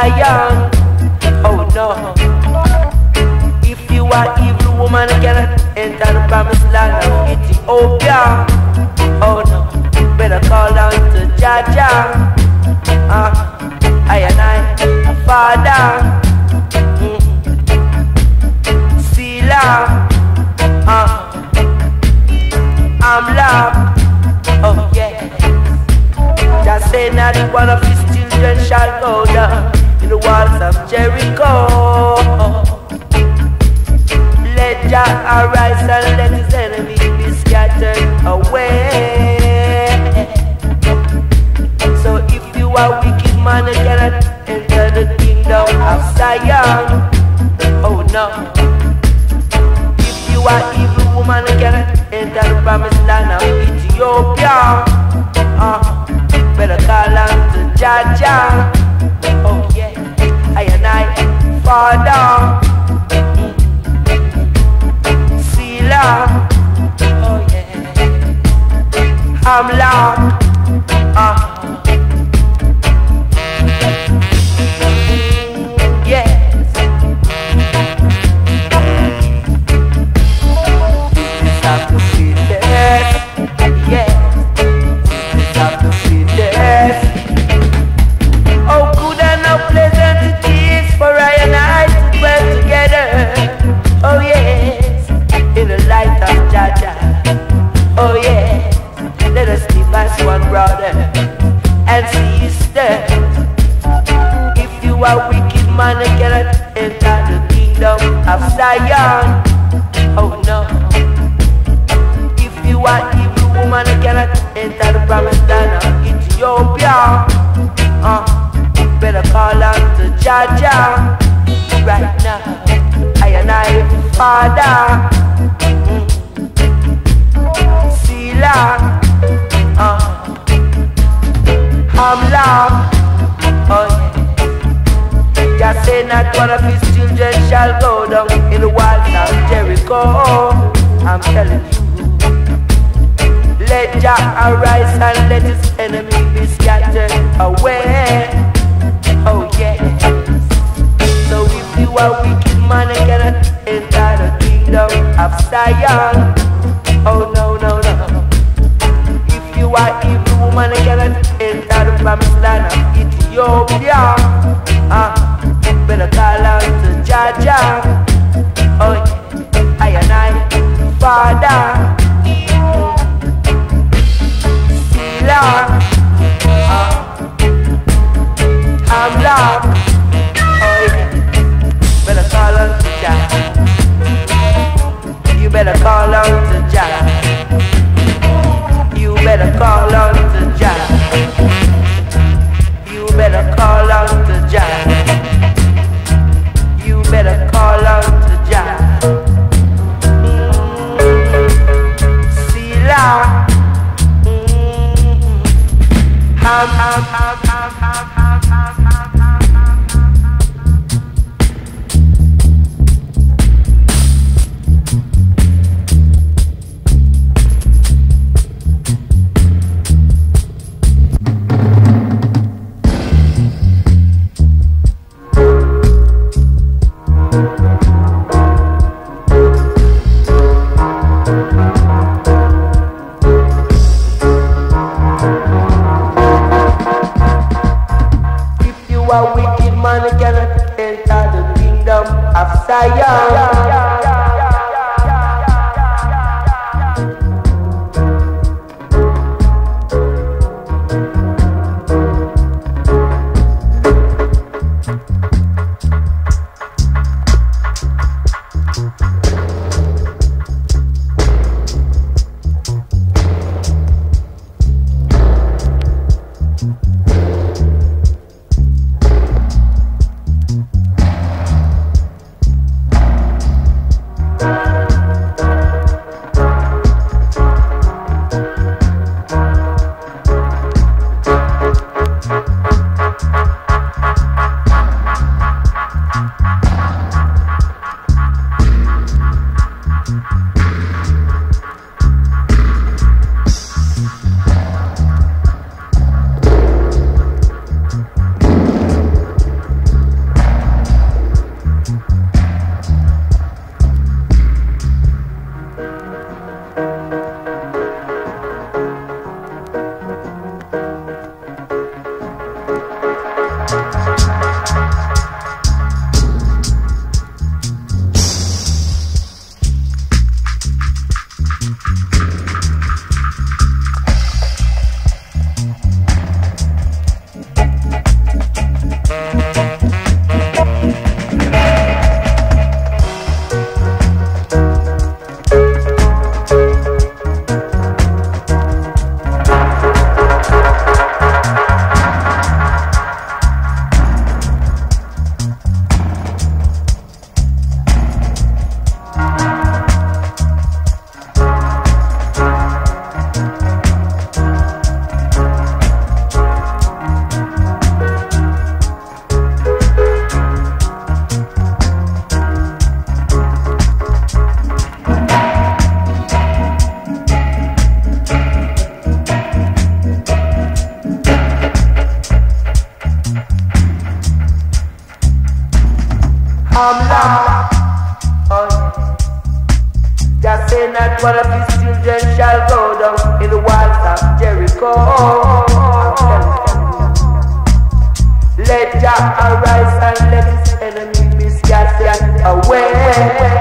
Zion. Oh no. If you are evil woman, you cannot enter the promised land of Ethiopia. Oh no. Better call down to Jah Jah. Uh, I and I, Father. Arise and let his enemy be scattered away. So if you are wicked man, you cannot enter the kingdom of Zion. Oh no. If you are evil woman, you cannot enter the promised land of Ethiopia. Uh, better call on to Jah Jah. Oh of Zion. Oh no. If you are evil woman, you cannot enter the promised land of Ethiopia. Uh, better call on to Jah Jah right now. I and I, Father. Mm. Selah. Uh, love. Oh yeah. Just say not one of his children shall go Jericho. I'm telling you. Let Jah arise and let his enemy be scattered away. Oh yeah. So if you are wicked man, you cannot enter the kingdom of Zion. Oh no. Uh, I'm better call. You better call a wicked man cannot enter the kingdom of Zion. fear not, one of his children shall go down in the walls of Jericho. Let Jah arise and let his enemy miscast away.